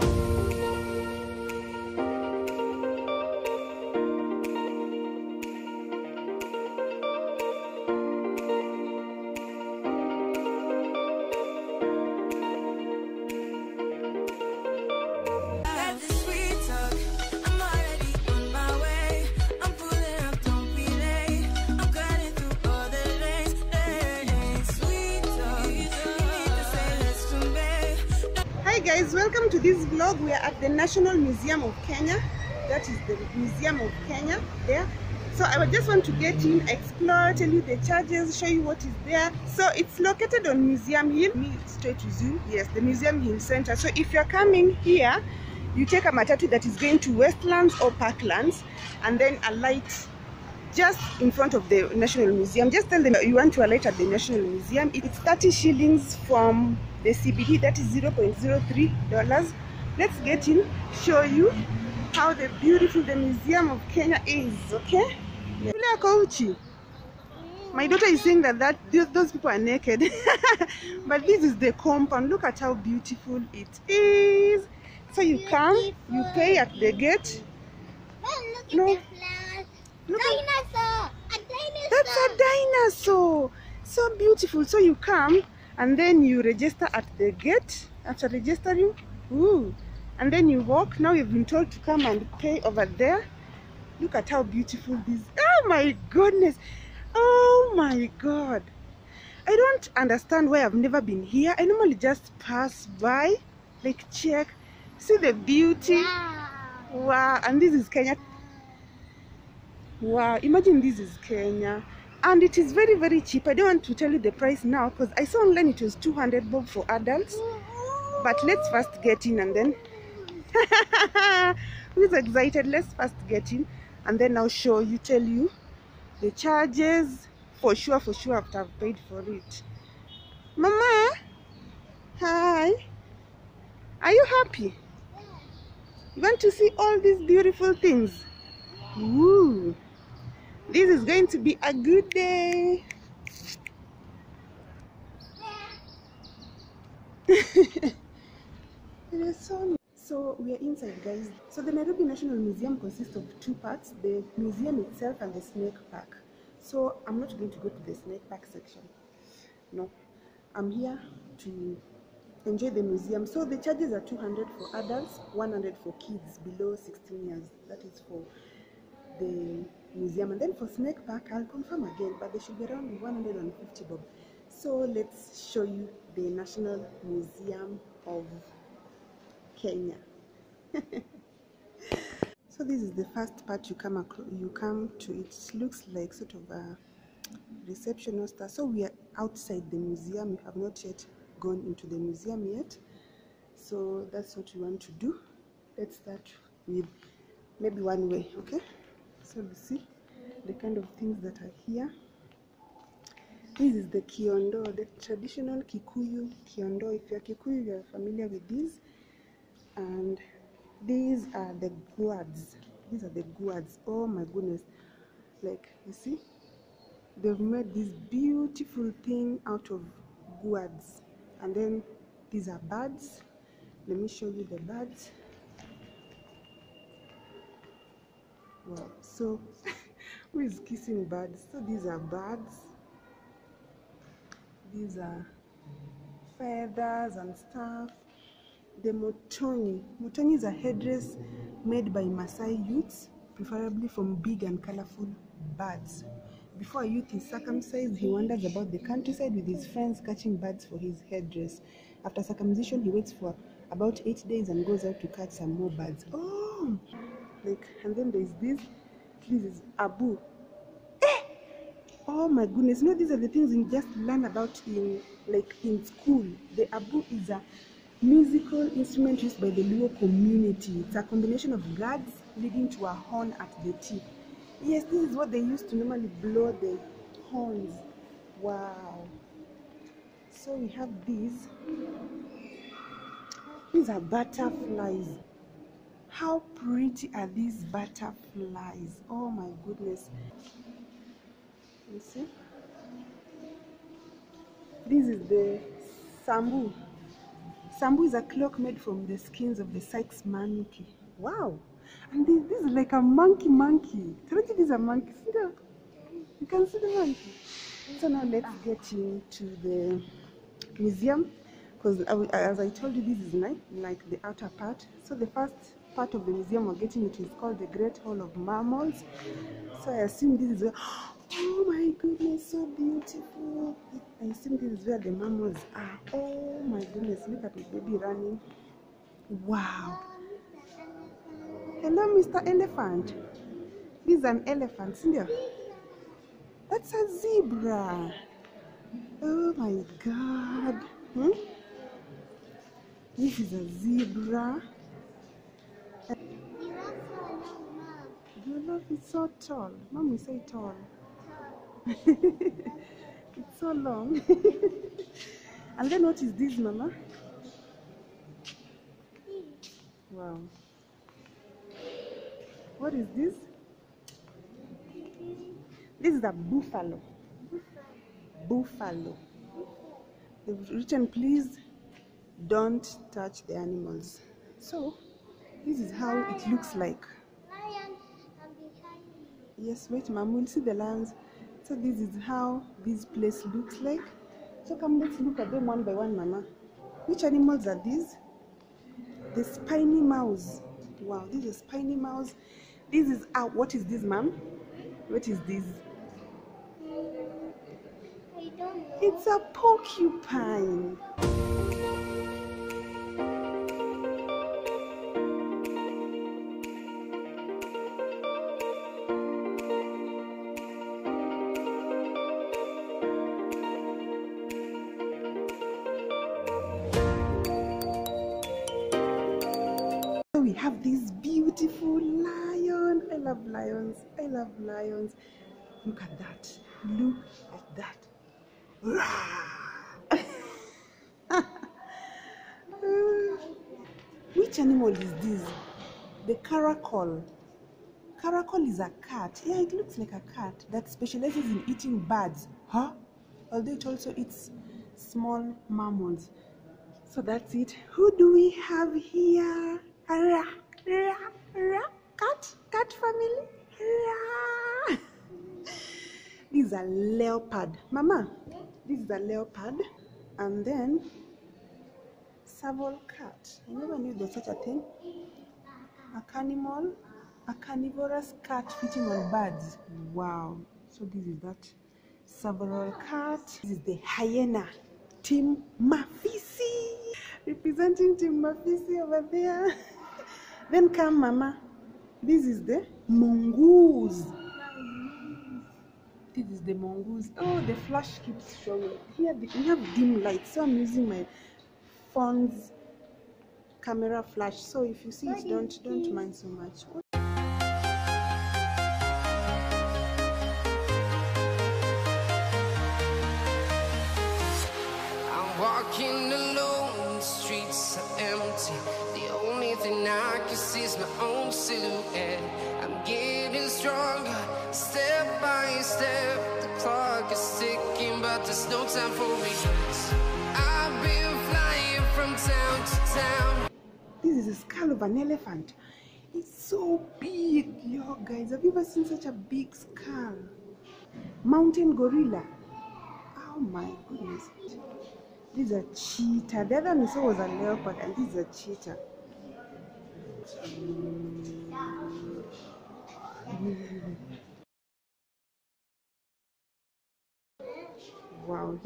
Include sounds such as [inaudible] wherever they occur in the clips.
Got this vlog. We are at the National Museum of Kenya. That is the Museum of Kenya there. So I would just want to get in, explore, tell you the charges, show you what is there. So it's located on Museum Hill. Me straight to zoo. Yes, the Museum Hill Center. So if you're coming here, you take a matatu that is going to Westlands or Parklands and then alight just in front of the National Museum. Just tell them you want to alight at the National Museum. It's 30 shillings from the CBD, that is $0.03. Let's get in, show you how the beautiful the Museum of Kenya is, okay? Yeah. My daughter is saying that, that those, people are naked. [laughs] but this is the compound. Look at how beautiful it is. So you come, you pay at the gate. look No. at the flowers. Look at Dinosaur! A dinosaur! That's a dinosaur. So beautiful. So you come and then you register at the gate. After registering, ooh, and then you walk. Now you've been told to come and pay over there. Look at how beautiful this. Oh my goodness. Oh my god. I don't understand why I've never been here. I normally just pass by, like check, see the beauty. Wow. Wow, and this is Kenya. Wow, imagine this is Kenya. And it is very, very cheap. I don't want to tell you the price now because I saw online it was 200 bob for adults. But let's first get in and then. [laughs] Who's excited? Let's first get in and then I'll show you, tell you the charges for sure, for sure after I've paid for it. Mama, hi. Are you happy? You want to see all these beautiful things? Woo! This is going to be a good day. [laughs] it is so so we are inside guys. So the nairobi national museum consists of two parts the museum itself and the snake park. So i'm not going to go to the snake park section. No. I'm here to enjoy the museum. So the charges are 200 for adults 100 for kids below 16 years. That is for the museum. And then for snake park i'll confirm again but they should be around 150 bob. So let's show you the national museum of kenya. [laughs] So this is the first part you come across you come to it. Looks like sort of a reception stuff. so we are outside the museum. We have not yet gone into the museum yet. So that's what we want to do. Let's start with maybe one way okay? So you see the kind of things that are here. This is the kiondo the traditional kikuyu kiondo. If you're kikuyu you're familiar with these and these are the guards. These are the guards. Oh my goodness. Like you see they've made this beautiful thing out of guards. And then these are birds. Let me show you the birds. Wow. So [laughs] who is kissing birds? So these are birds. These are feathers and stuff the motonyi motonyi is a headdress made by Maasai youths preferably from big and colorful birds. Before a youth is circumcised he wanders about the countryside with his friends catching birds for his headdress. After circumcision he waits for about eight days and goes out to catch some more birds. Oh like and then there's this this is abu. Eh! Oh my goodness, you know these are the things you just learn about in like in school. The abu is a musical instrument used by the Luo community. It's a combination of guards leading to a horn at the tip. Yes, this is what they used to normally blow the horns. Wow. So we have these. These are butterflies. How pretty are these butterflies? Oh my goodness. You see? This is the Sambu. Sambu is a cloak made from the skins of the Sykes monkey. Wow. And this, this is like a monkey monkey. Told you this is a monkey. See that? You can see the monkey. So now let's get into the museum because as I told you, this is like, like the outer part. So the first part of the museum we're getting into is called the Great Hall of Mammals. So I assume this is where, oh my goodness, so beautiful. I assume this is where the mammals are. Oh my goodness, look at the baby running. Wow. Hello, Mr. Elephant. This is an elephant, isn't Cynthia. That's a zebra. Oh my god. Hmm? This is a zebra. You love is so tall. Mom, we say tall. [laughs] it's so long. [laughs] and then what is this, Mama? Wow. What is this? This is a buffalo. Buffalo. They've written, please don't touch the animals. So, this is how it looks like. Lion, I'm behind you. Yes, wait, ma'am, we'll see the lions. So, this is how this place looks like. So, come, let's look at them one by one, Mama. Which animals are these? The spiny mouse. Wow, this is spiny mouse. This is, ah, what is this, ma'am? What is this? I don't know. It's a porcupine. Look at that. Look at that. [laughs] Which animal is this? The caracal. Caracal is a cat. Yeah, it looks like a cat that specializes in eating birds. Huh? Although it also eats small mammals. So that's it. Who do we have here? Cat? Cat family? This is a leopard. Mama, this is a leopard. And then serval cat. I never knew there's such a thing. A carnival, a carnivorous cat feeding on birds. Wow. So this is that serval cat. This is the hyena. Team Mafisi. Representing Team Mafisi over there. [laughs] then come Mama. This is the mongoose. This is the mongoose. Oh, the flash keeps showing. Here the, we have dim light, so I'm using my phone's camera flash. So if you see it, don't don't mind so much. I'm walking alone, the streets are empty. The only thing I can see is my own silhouette. There's no time for regrets. I've been flying from town to town. This is a skull of an elephant. It's so big, yo guys. Have you ever seen such a big skull? Mountain gorilla. Oh my goodness. This is a cheetah. The other one we saw was a leopard, and this is a cheetah. Wow,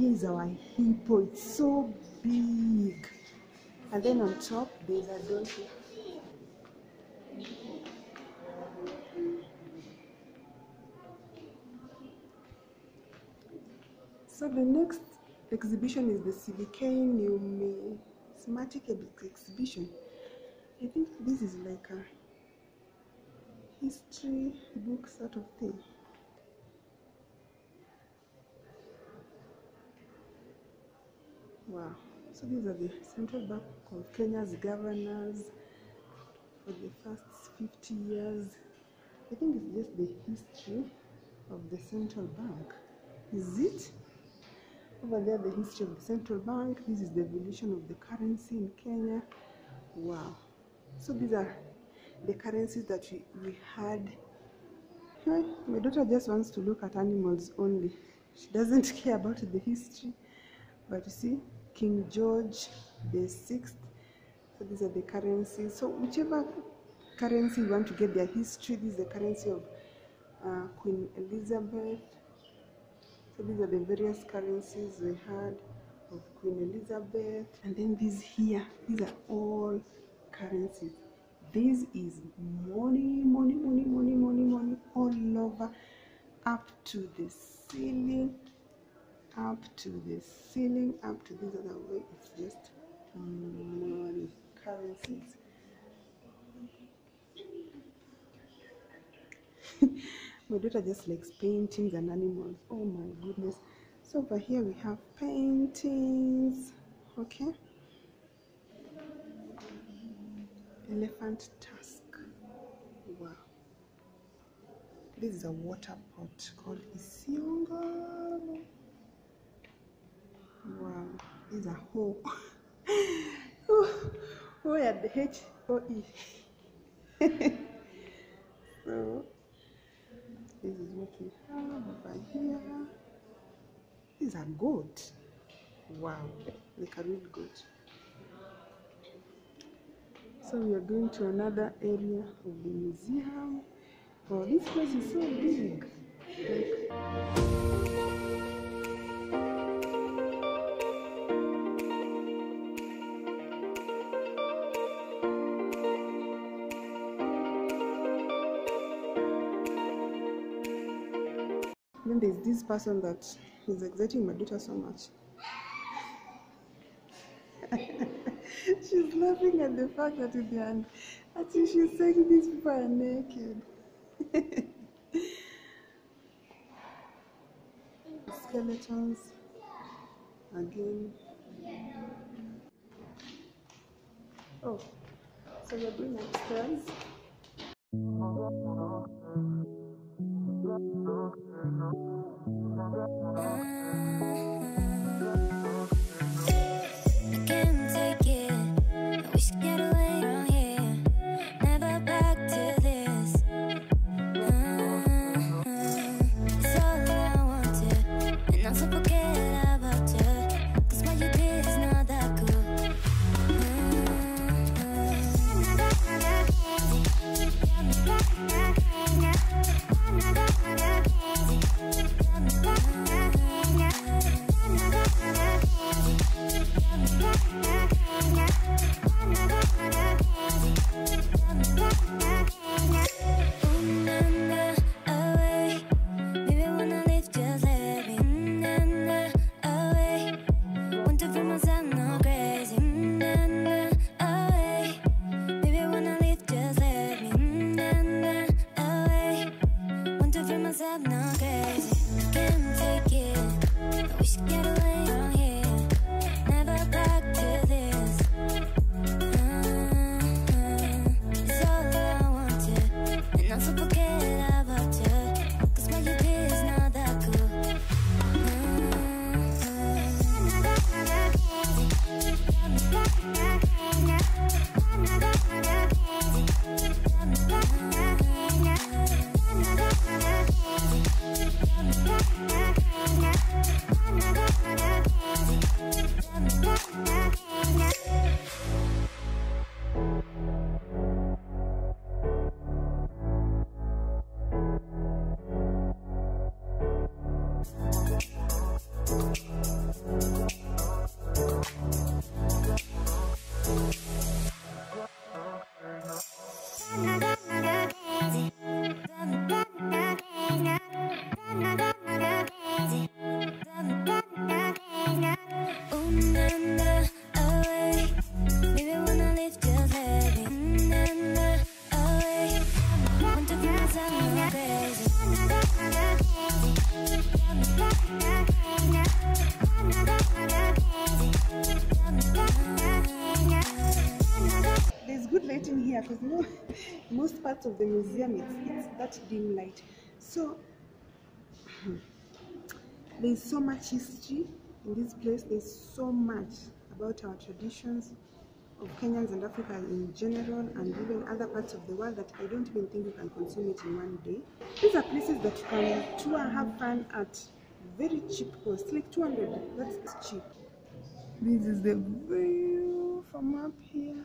here's our hippo. It's so big. And then on top, there's a donkey. So the next exhibition is the CBK numismatic ex- exhibition. I think this is like a history book sort of thing. Wow. So these are the Central Bank of Kenya's governors for the first 50 years. I think it's just the history of the central bank. Is it? Over there, the history of the central bank. This is the evolution of the currency in Kenya. Wow. So these are the currencies that we, we had. My daughter just wants to look at animals only. She doesn't [laughs] care about the history. But you see, King George the Sixth. So these are the currencies. So whichever currency you want to get their history, this is the currency of uh, Queen Elizabeth. So these are the various currencies we had of Queen Elizabeth. And then these here, these are all currencies. This is money, money, money, money, money, money all over up to the ceiling, up to the ceiling, up to this other way. It's just money, currencies. [laughs] my daughter just likes paintings and animals. Oh my goodness. So over here we have paintings. Okay. Elephant tusk. Wow. This is a water pot called Isiongo. Is a hoe. oh, oh the H O E. [laughs] so this is what we have over here. These are goat. Wow, like a real goat. So we are going to another area of the museum. Oh, this place is so big. Like, then there's this person that is exciting my daughter so much. [laughs] she's laughing at the fact that in the end, actually she's saying these people are naked. [laughs] Skeletons again. Oh, so we're going upstairs. I Ooh, most parts of the museum it's, it's that dim light. So [clears throat] there's so much history in this place there's so much about our traditions of Kenyans and Africa in general and even other parts of the world that I don't even think you can consume it in one day. These are places that you can tour have fun at very cheap cost, like 200, that's cheap. This is the view from up here.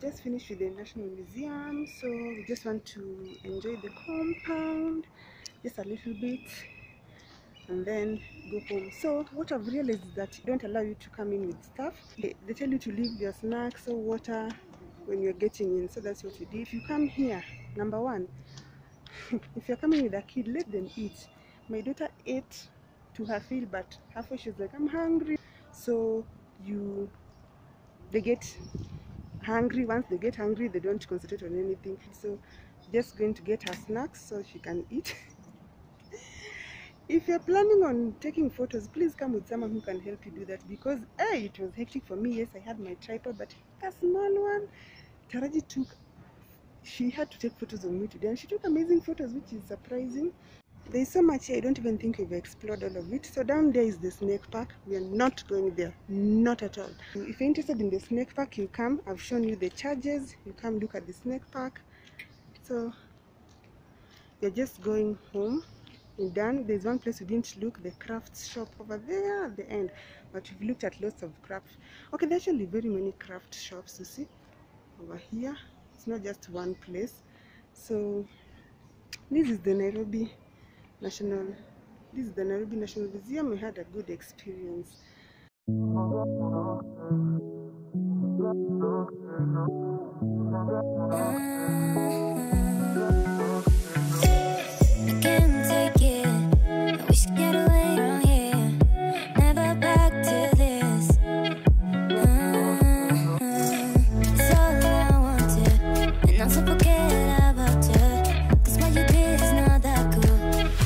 just finished with the National Museum, so we just want to enjoy the compound just a little bit and then go home. So what I've realized is that they don't allow you to come in with stuff. They, they tell you to leave your snacks or water when you're getting in. So that's what we do. If you come here, number one, [laughs] if you're coming with a kid, let them eat. My daughter ate to her fill, but halfway she's like, I'm hungry. So you, they get hungry. Once they get hungry, they don't concentrate on anything. So just going to get her snacks so she can eat. [laughs] if you're planning on taking photos, please come with someone who can help you do that because hey, it was hectic for me. Yes, I had my tripod, but a small one. Taraji took. She had to take photos of me today, and she took amazing photos, which is surprising. There's so much here, I don't even think we've explored all of it. So down there is the snake park. We are not going there, not at all. If you're interested in the snake park, you come. I've shown you the charges. You come look at the snake park. So you're just going home. You're done. There's one place we didn't look, the craft shop over there at the end. But we've looked at lots of craft. Okay, there's actually very many craft shops, you see, over here. It's not just one place. So this is the Nairobi National. This is the Nairobi National Museum. We had a good experience. Mm.